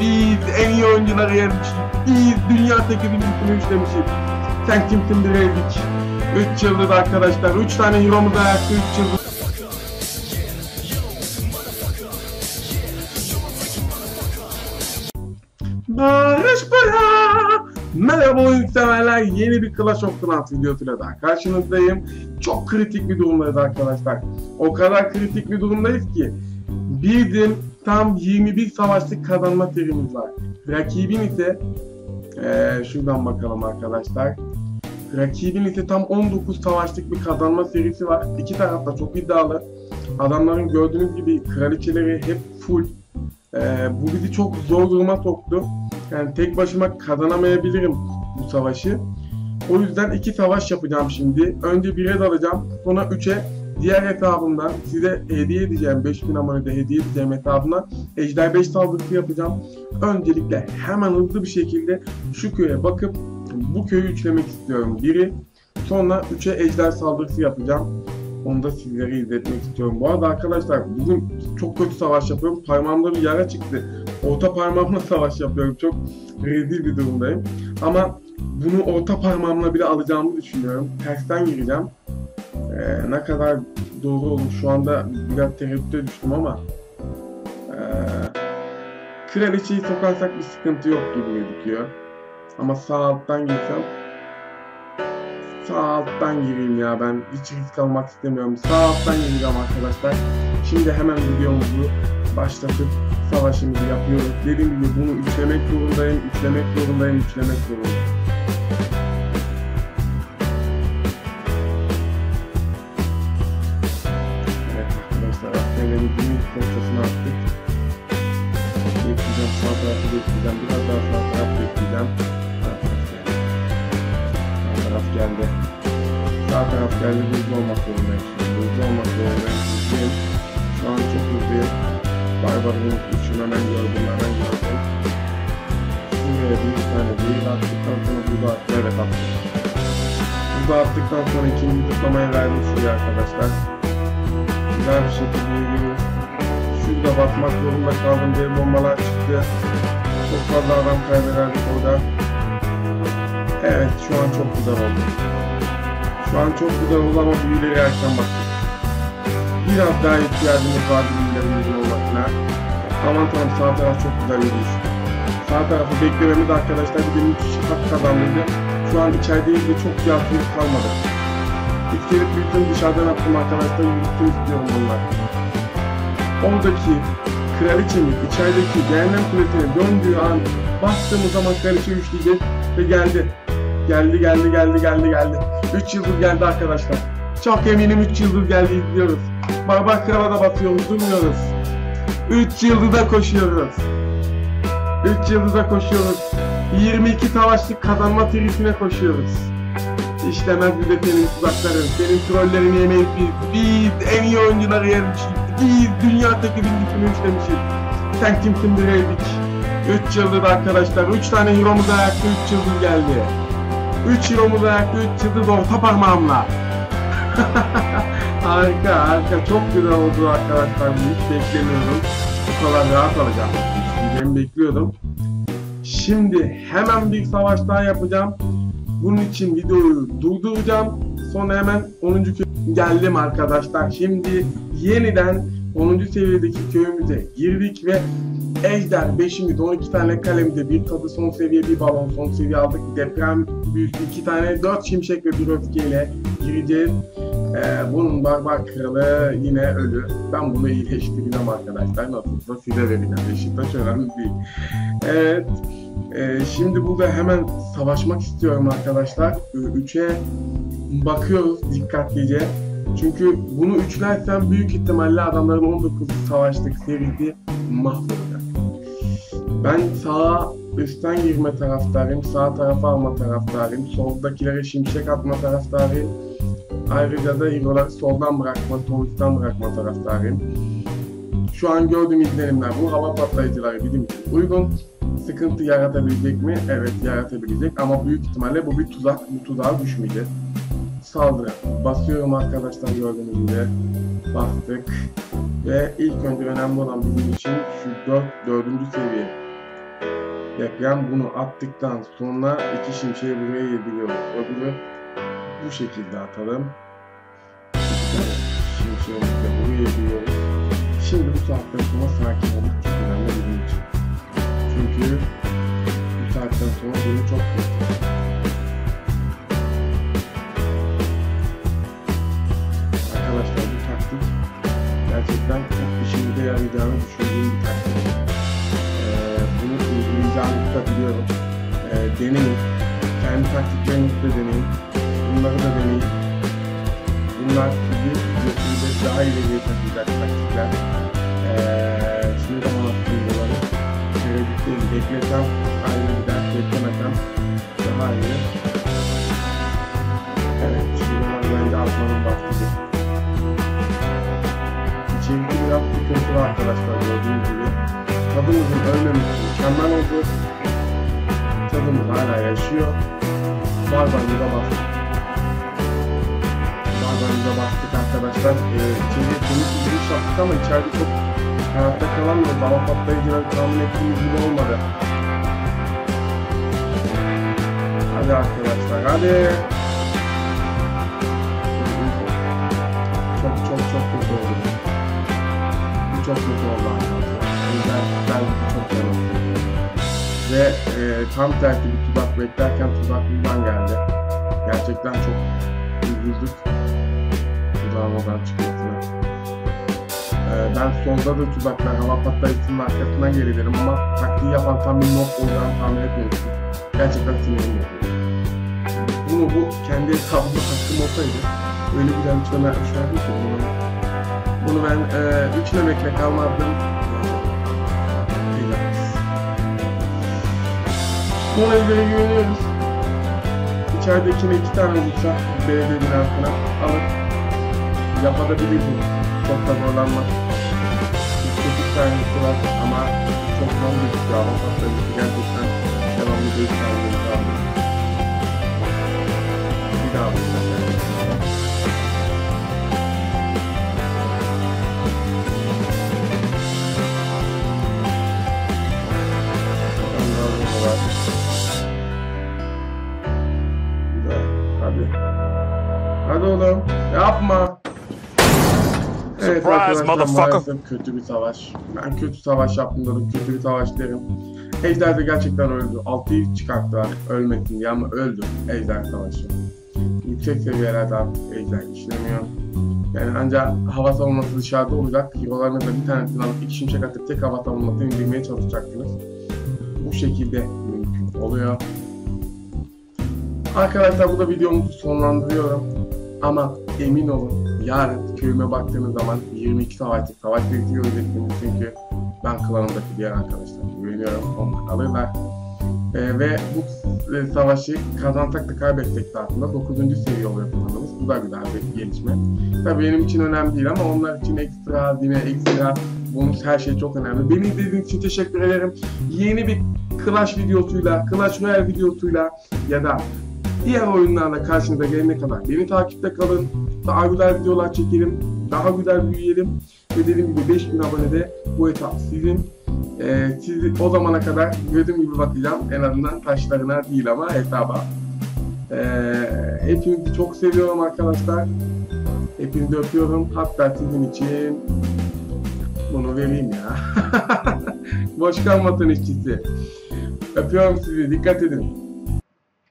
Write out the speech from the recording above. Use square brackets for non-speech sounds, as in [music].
Biz en iyi oyuncuları yermişiz. Biz dünya tekibini üçlemişiz. Sen kimsin bireydik? 3 yıldız arkadaşlar. 3 tane hero'muz ayakta 3 yıldız. Barış Bora. Merhaba oyun. Yeni bir Clash of Clans videosuyla daha karşınızdayım. Çok kritik bir durumdayız arkadaşlar. O kadar kritik bir durumdayız ki bizim tam 21 savaşlık kazanma serimiz var. Rakibin ise ee, şuradan bakalım arkadaşlar. Rakibin ise tam 19 savaşlık bir kazanma serisi var. İki tarafta çok iddialı. Adamların gördüğünüz gibi kraliçeleri hep full. Ee, bu bizi çok zor duruma soktu. Yani tek başıma kazanamayabilirim bu savaşı. O yüzden iki savaş yapacağım şimdi. Önce 1'e dalacağım. Sonra 3'e diğer hesabımdan size hediye edeceğim 5000 abonede hediye edeceğim hesabına Ejder 5 saldırısı yapacağım. Öncelikle hemen hızlı bir şekilde şu köye bakıp bu köyü üçlemek istiyorum. Biri sonra 3'e ejder saldırısı yapacağım. Onu da sizlere izletmek istiyorum. Bu arada arkadaşlar bugün çok kötü savaş yapıyorum. Parmağımda bir yara çıktı. Orta parmağımla [laughs] savaş yapıyorum. Çok rezil bir durumdayım. Ama bunu orta parmağımla bile alacağımı düşünüyorum. Tersten gireceğim. Ee, ne kadar doğru olur şu anda biraz tereddüte düştüm ama ee, kraliçeyi sokarsak bir sıkıntı yok gibi gözüküyor. Ama sağ alttan girsem sağ alttan gireyim ya ben hiç risk almak istemiyorum. Sağ alttan gireceğim arkadaşlar. Şimdi hemen videomuzu başlatıp savaşımızı yapıyoruz. Dediğim gibi bunu üçlemek zorundayım, üçlemek zorundayım, üçlemek zorundayım. Tarafı bekleyeceğim. Biraz daha sağ taraf bekleyeceğim. Sağ taraf geldi. Sağ taraf geldi. Hızlı olmak zorundayım şimdi. Hızlı olmak zorundayım. Şu an çok hızlıyım. Barbar'ın üçünü hemen gördüm. Hemen gördüm. Şuraya bir tane değil attıktan sonra burada attı. Evet attı. Burada attıktan sonra ikinci zıplamaya verdim şuraya arkadaşlar. Güzel bir şekilde yürüyoruz. Şurada basmak zorunda kaldım diye bombalar çıktı. Çok fazla adam kaybederdik orada. Evet şu an çok güzel oldu. Şu an çok güzel oldu ama büyüleri erken baktık. Biraz daha ihtiyacımız var büyülerimizin olmasına. Aman tanrım sağ taraf çok güzel yürüyüş. Sağ tarafı beklememiz arkadaşlar bir benim kişi kat kazandırdı. Şu an içerideyiz ve çok cihazımız kalmadı. İskelet büyütüm dışarıdan attım arkadaşlar yürüttüm istiyorum onlar. Oradaki kraliçemiz içerideki cehennem kulesine döndüğü an bastığımız zaman kraliçe üçleyecek ve geldi. Geldi geldi geldi geldi geldi. 3 yıldız geldi arkadaşlar. Çok eminim 3 yıldız geldi izliyoruz. Barbar krala da batıyoruz durmuyoruz. 3 yıldıza koşuyoruz. 3 yıldıza koşuyoruz. 22 savaşlık kazanma serisine koşuyoruz. İşlemez bir de senin tuzakların, senin trollerini yemeyiz biz. Biz en iyi oyuncuları yermişiz. Biz dünya tekibindikini üçlemişiz. Sen kimsin bireydik? 3 yıldız arkadaşlar. 3 tane hero'muz ayakta 3 yıldız geldi. 3 hero'muz ayakta 3 yıldız orta parmağımla. [laughs] harika harika çok güzel oldu arkadaşlar. Hiç beklemiyordum. Bu kadar rahat alacağım. Düşüncemi bekliyordum. Şimdi hemen bir savaş daha yapacağım. Bunun için videoyu durduracağım. Sonra hemen 10. geldim arkadaşlar. Şimdi yeniden 10. seviyedeki köyümüze girdik ve Ejder 5'imiz 12 tane kalemde bir tadı son seviye bir balon son seviye aldık. Deprem büyük 2 tane 4 şimşek ve bir öfkeyle gireceğiz. Ee, bunun barbar kralı yine ölü. Ben bunu iyileştireceğim arkadaşlar. Nasılsa size vereceğim. Beşiktaş önemli değil. Evet. Ee, şimdi burada hemen savaşmak istiyorum arkadaşlar. 3'e bakıyoruz dikkatlice. Çünkü bunu üçlersem büyük ihtimalle adamların 19 savaşlık serisi mahvolacak. Ben sağa üstten girme taraftarıyım, sağ tarafa alma taraftarıyım, soldakilere şimşek atma taraftarıyım. Ayrıca da hero'ları soldan bırakma, üstten bırakma taraftarıyım. Şu an gördüğüm izlenimler bu hava patlayıcıları bizim için uygun. Sıkıntı yaratabilecek mi? Evet yaratabilecek ama büyük ihtimalle bu bir tuzak. Bu tuzağa düşmeyeceğiz. Saldırı. Basıyorum arkadaşlar gördüğünüz gibi. Bastık. Ve ilk önce önemli olan bizim için şu 4, 4. seviye deprem. Bunu attıktan sonra iki şimşeği buraya yediriyoruz. Öbürü bu şekilde atalım. Şimşeğimizi de buraya yediriyoruz. Şimdi bu saatten sonra sakin olmak çok önemli benim için. Çünkü bu saatten sonra beni çok korkuyor. Arkadaşlar bu taktik gerçekten çok işimize yarayacağını düşündüğüm bir taktik. Ee, bunu uygulayacağınızı da biliyorum. Ee, deneyin. Kendi taktiklerinizi de deneyin. Bunları da deneyin. Bunlar sizi götürüde daha ileriye taşıyacak taktikler. Ee, de anlattığım bunları. Tereddütteyim. Beklesem aynı gider. Beklemesem daha iyi. Evet, şimdi bence atmanın vakti. İçerikli biraz sıkıntılı arkadaşlar gördüğünüz gibi. Tadımızın ölmemesi mükemmel oldu. Tadımız hala yaşıyor. Barbarımıza bastık. Barbarımıza bastık arkadaşlar. Ee, içeriye temiz bir giriş yaptık ama içeride çok hayatta kalan ve baba patlayıcıları tahmin ettiğimiz gibi olmadı. Hadi arkadaşlar hadi. Çok çok çok kötü oldu. Çok kötü oldu arkadaşlar. Özel belki çok yanıldı. Ve e, tam tersi bir tuzak beklerken tuzak buradan geldi. Gerçekten çok üzüldük. Oradan çıkmasına. E, ben sonda da tuzaklar hava patlayıcısının arkasından gelirim ama taktiği yapan tam bir not olacağını tahmin etmemiştim. Gerçekten sinirim bozuldu. Bunu bu kendi hesabımda hakkım olsaydı öyle bir çöme yapmışlardı ki bunu. Bunu ben e, üç memekle kalmazdım. Son evlere güveniyoruz. İçeridekine iki tane vursa belediye binasına alıp yapabilir bunu. Çok da zorlanmaz. 8 tanesi var ama çok zor gözüküyor ama patlayıcı gerçekten devamlı bir sağlığı sağlıyor. Bir daha vuracağım. Evet Surprise, arkadaşlar motherfucker. maalesef kötü bir savaş. Ben kötü savaş yaptım dedim. Kötü bir savaş derim. Ejder de gerçekten öldü. 6'yı çıkarttılar. Ölmesin diye ama öldü. Ejder savaşı. Yüksek seviyelerde artık Ejder işlemiyor. Yani ancak hava savunması dışarıda olacak. Hero'larınızda bir tanesini alıp iki şimşek atıp tek hava savunmasını indirmeye çalışacaksınız. Bu şekilde mümkün oluyor. Arkadaşlar bu da videomuzu sonlandırıyorum. Ama emin olun yarın köyüme baktığınız zaman 22 savaşlık savaş birlikte göreceksiniz çünkü ben klanımdaki diğer arkadaşlar güveniyorum onlar alırlar. Ee, ve bu e, savaşı kazansak da kaybetsek de aslında 9. seviye oluyor klanımız. Bu da güzel bir gelişme. Tabii benim için önemli değil ama onlar için ekstra, yine ekstra bonus her şey çok önemli. Beni izlediğiniz için teşekkür ederim. Yeni bir Clash videosuyla, Clash Royale videosuyla ya da diğer oyunlarla karşınıza gelene kadar beni takipte kalın. Daha güzel videolar çekelim. Daha güzel büyüyelim. Ve dediğim gibi 5000 abonede bu etap sizin. Ee, sizi o zamana kadar gözüm gibi bakacağım. En azından taşlarına değil ama hesaba. Ee, hepinizi çok seviyorum arkadaşlar. Hepinizi öpüyorum. Hatta sizin için bunu vereyim ya. Boş kalmasın işçisi. Öpüyorum sizi. Dikkat edin.